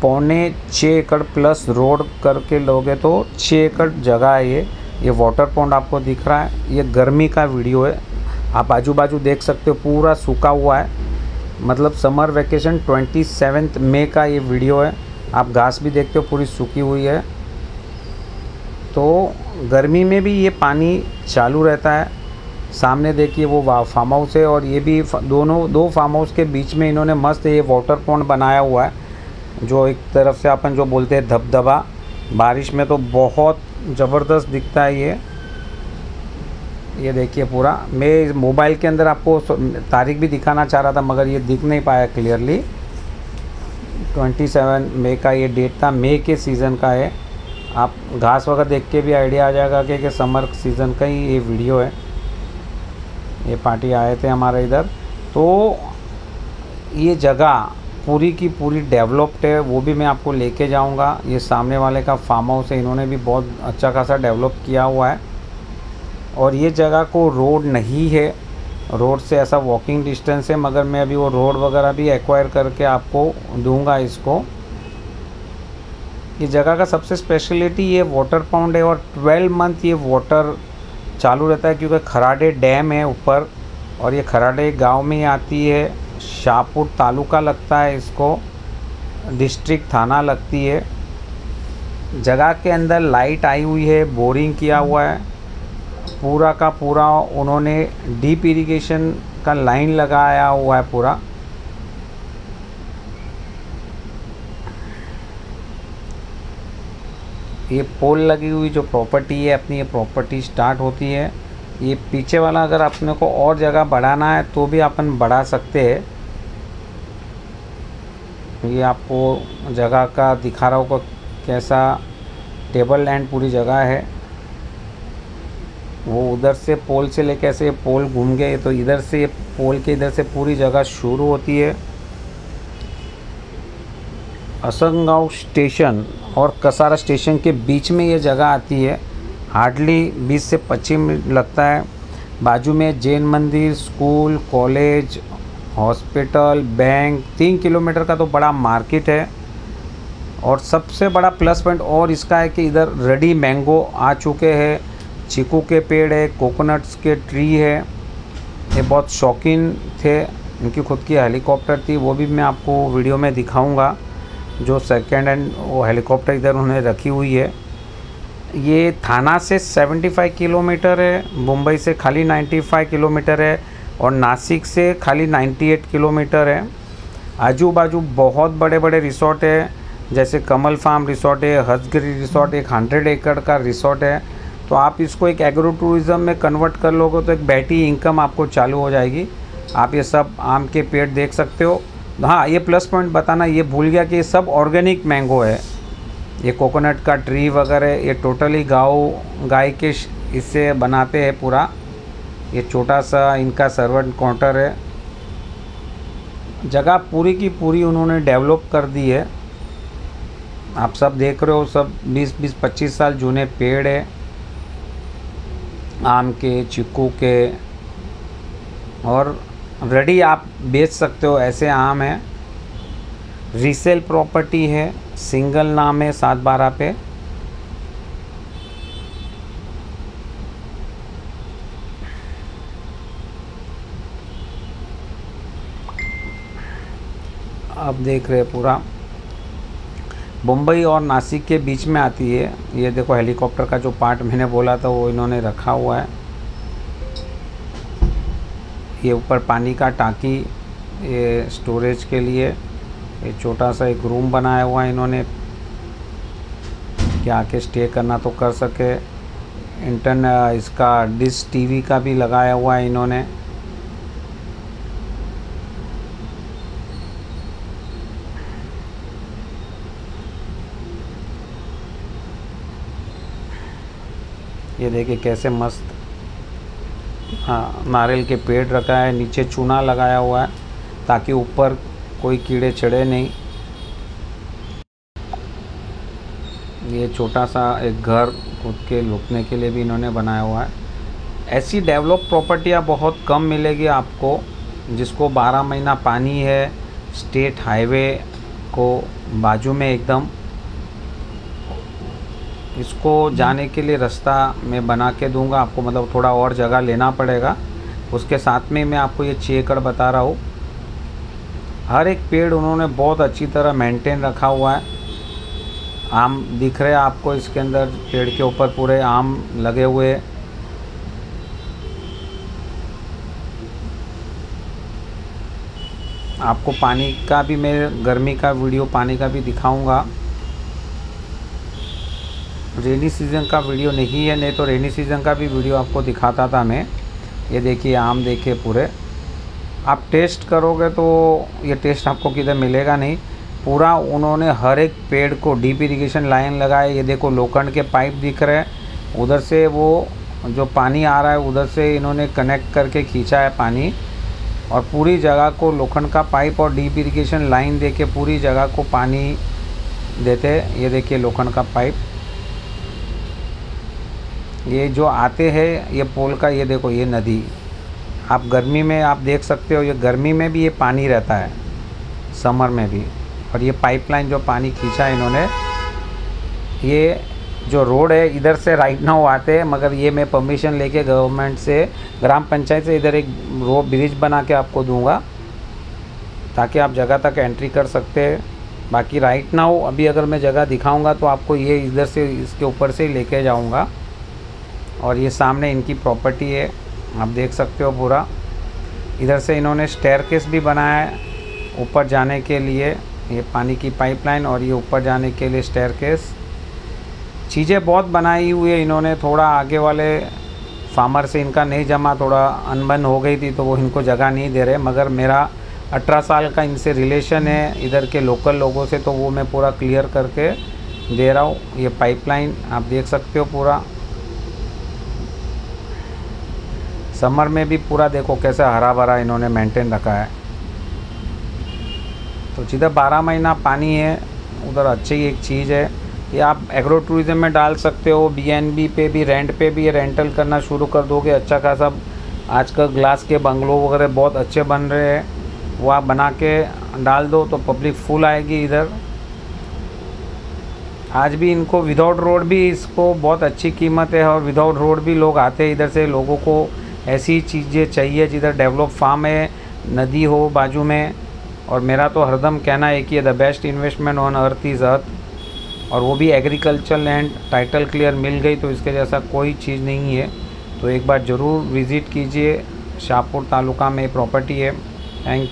पौने छः एकड़ प्लस रोड करके लोगे तो छः एकड़ जगह है ये। ये वाटर पॉन्ड आपको दिख रहा है। ये गर्मी का वीडियो है। आप आजू बाजू देख सकते हो, पूरा सूखा हुआ है। मतलब summer vacation twenty seventh May का ये वीडियो है। आप घास भी देखते हो, पूरी सूखी हुई है। तो गर्मी में भी ये पानी चालू रहता है। सामने देखिए वो फार्म हाउस है और ये भी दोनों, दो फार्म हाउस के बीच में इन्होंने मस्त ये वाटर पॉन्ड बनाया हुआ है। जो एक तरफ़ से अपन जो बोलते हैं धबधबा बारिश में तो बहुत ज़बरदस्त दिखता है ये। ये देखिए पूरा। मैं मोबाइल के अंदर आपको तारीख भी दिखाना चाह रहा था मगर ये दिख नहीं पाया क्लियरली 27 मई का ये डेट था। मई के सीज़न का है। आप घास वगैरह देख के भी आइडिया आ जाएगा कि, कि समर सीज़न का ही ये वीडियो है। ये पार्टी आए थे हमारे इधर। तो ये जगह पूरी की पूरी डेवलप्ड है, वो भी मैं आपको लेके जाऊँगा। ये सामने वाले का फार्म हाउस है, इन्होंने भी बहुत अच्छा खासा डेवलप किया हुआ है। और ये जगह को रोड नहीं है। रोड से ऐसा वॉकिंग डिस्टेंस है, मगर मैं अभी वो रोड वगैरह भी एक्वायर करके आपको दूँगा इसको। ये जगह का सबसे स्पेशलिटी ये वाटर पाउंड है, और 12 मंथ ये वाटर चालू रहता है, क्योंकि खराडे डैम है ऊपर, और ये खराडे गाँव में आती है। शाहपुर तालुका लगता है इसको डिस्ट्रिक्ट थाना लगती है। जगह के अंदर लाइट आई हुई है बोरिंग किया हुआ है। पूरा का पूरा उन्होंने डीप इरिगेशन का लाइन लगाया हुआ है पूरा। ये पोल लगी हुई जो प्रॉपर्टी है, अपनी ये प्रॉपर्टी स्टार्ट होती है। ये पीछे वाला अगर अपने को और जगह बढ़ाना है तो भी अपन बढ़ा सकते हैं। ये आपको जगह का दिखा रहा होगा कैसा टेबल लैंड पूरी जगह है। वो उधर से पोल से लेके ऐसे पोल घूम गए तो इधर से पोल के इधर से पूरी जगह शुरू होती है। असंगांव स्टेशन और कसारा स्टेशन के बीच में ये जगह आती है। हार्डली 20 से 25 मिनट लगता है। बाजू में जैन मंदिर, स्कूल, कॉलेज, हॉस्पिटल, बैंक, तीन किलोमीटर का तो बड़ा मार्केट है। और सबसे बड़ा प्लस पॉइंट और इसका है कि इधर रेडी मैंगो आ चुके हैं। चीकू के पेड़ है, कोकोनट्स के ट्री है। ये बहुत शौकीन थे, इनकी खुद की हेलीकॉप्टर थी, वो भी मैं आपको वीडियो में दिखाऊँगा। जो सेकेंड हैंड वो हेलीकॉप्टर इधर उन्होंने रखी हुई है। ये थाना से 75 किलोमीटर है, मुंबई से खाली 95 किलोमीटर है और नासिक से खाली 98 किलोमीटर है। आजू बाजू बहुत बड़े बड़े रिसोर्ट है, जैसे कमल फार्म रिसोर्ट है हजगिरी रिसोर्ट, एक हंड्रेड एकड़ का रिसोर्ट है। तो आप इसको एक एग्रो टूरिज़्म में कन्वर्ट कर लोगे तो एक बैठी इनकम आपको चालू हो जाएगी। आप ये सब आम के पेड़ देख सकते हो। हाँ ये प्लस पॉइंट बताना, ये भूल गया कि ये सब ऑर्गेनिक मैंगो है। ये कोकोनट का ट्री वगैरह, ये टोटली गाँव गाय के इससे बनाते हैं पूरा। ये छोटा सा इनका सर्वेंट क्वार्टर है। जगह पूरी की पूरी उन्होंने डेवलप कर दी है। आप सब देख रहे हो, सब 20 20 25 साल जूने पेड़ है। आम के, चिक्कू के। और रेडी आप बेच सकते हो, ऐसे आम है। रीसेल प्रॉपर्टी है। सिंगल नाम है सात बारह पे। आप देख रहे हैं पूरा। मुंबई और नासिक के बीच में आती है। ये देखो हेलीकॉप्टर का जो पार्ट मैंने बोला था, वो इन्होंने रखा हुआ है। ये ऊपर पानी का टांकी, ये स्टोरेज के लिए। ये छोटा सा एक रूम बनाया हुआ है इन्होंने, कि आके स्टे करना तो कर सके। इंटरन इसका डिश टीवी का भी लगाया हुआ है इन्होंने। ये देखिए कैसे मस्त हाँ नारियल के पेड़ रखा है, नीचे चूना लगाया हुआ है, ताकि ऊपर कोई कीड़े चढ़े नहीं। ये छोटा सा एक घर खुद के लुकने के लिए भी इन्होंने बनाया हुआ है। ऐसी डेवलप प्रॉपर्टियाँ बहुत कम मिलेगी आपको, जिसको 12 महीना पानी है, स्टेट हाईवे को बाजू में एकदम। इसको जाने के लिए रास्ता मैं बना के दूँगा, आपको मतलब थोड़ा और जगह लेना पड़ेगा। उसके साथ में मैं आपको ये छः एकड़ बता रहा हूँ। हर एक पेड़ उन्होंने बहुत अच्छी तरह मेंटेन रखा हुआ है। आम दिख रहे हैं आपको इसके अंदर, पेड़ के ऊपर पूरे आम लगे हुए। आपको पानी का भी, मैं गर्मी का वीडियो पानी का भी दिखाऊँगा। रेनी सीज़न का वीडियो नहीं है, नहीं तो रेनी सीज़न का भी वीडियो आपको दिखाता था मैं। ये देखिए, आम देखिए पूरे। आप टेस्ट करोगे तो ये टेस्ट आपको किधर मिलेगा नहीं। पूरा उन्होंने हर एक पेड़ को डीप इरीगेशन लाइन लगाए। ये देखो लोखंड के पाइप दिख रहे हैं। उधर से वो जो पानी आ रहा है, उधर से इन्होंने कनेक्ट करके खींचा है पानी। और पूरी जगह को लोखंड का पाइप और डीप इरीगेशन लाइन दे के पूरी जगह को पानी देते ये देखिए लोखंड का पाइप। ये जो आते हैं, ये पोल का, ये देखो, ये नदी। आप गर्मी में, आप देख सकते हो, ये गर्मी में भी ये पानी रहता है, समर में भी। और ये पाइपलाइन जो पानी खींचा इन्होंने, ये जो रोड है, इधर से राइट नाउ आते हैं, मगर ये मैं परमिशन लेके गवर्नमेंट से, ग्राम पंचायत से इधर एक रो ब्रिज बना के आपको दूँगा, ताकि आप जगह तक एंट्री कर सकते हैं। बाकी राइट नाउ अभी अगर मैं जगह दिखाऊँगा तो आपको ये इधर से, इसके ऊपर से लेके जाऊँगा। और ये सामने इनकी प्रॉपर्टी है। आप देख सकते हो पूरा। इधर से इन्होंने स्टेयर भी बनाया है, ऊपर जाने के लिए। ये पानी की पाइपलाइन और ये ऊपर जाने के लिए स्टेयर चीज़ें बहुत बनाई हुई है इन्होंने। थोड़ा आगे वाले फार्मर से इनका नहीं जमा, थोड़ा अनबन हो गई थी तो वो इनको जगह नहीं दे रहे। मगर मेरा अठारह साल का इनसे रिलेशन है इधर के लोकल लोगों से तो वो मैं पूरा क्लियर करके दे रहा हूँ। ये पाइपलाइन आप देख सकते हो पूरा। समर में भी पूरा देखो कैसे हरा भरा इन्होंने मेंटेन रखा है। तो जिधर बारह महीना पानी है, उधर अच्छी एक चीज़ है। ये आप एग्रो टूरिज़्म में डाल सकते हो बीएनबी पे भी रेंट पे भी रेंटल करना शुरू कर दोगे अच्छा खासा। आजकल ग्लास के बंगलो वगैरह बहुत अच्छे बन रहे हैं। वो आप बना के डाल दो तो पब्लिक फुल आएगी इधर। आज भी इनको विदाउट रोड भी इसको बहुत अच्छी कीमत है और विदाउट रोड भी लोग आते हैं इधर से, लोगों को ऐसी चीज़ें चाहिए जिधर डेवलप फार्म है, नदी हो, बाजू में। और मेरा तो हरदम कहना है कि the best investment on earth is earth और वो भी एग्रीकल्चर लैंड टाइटल क्लियर मिल गई तो इसके जैसा कोई चीज़ नहीं है। तो एक बार ज़रूर विज़िट कीजिए, शाहपुर तालुका में प्रॉपर्टी है। Thank you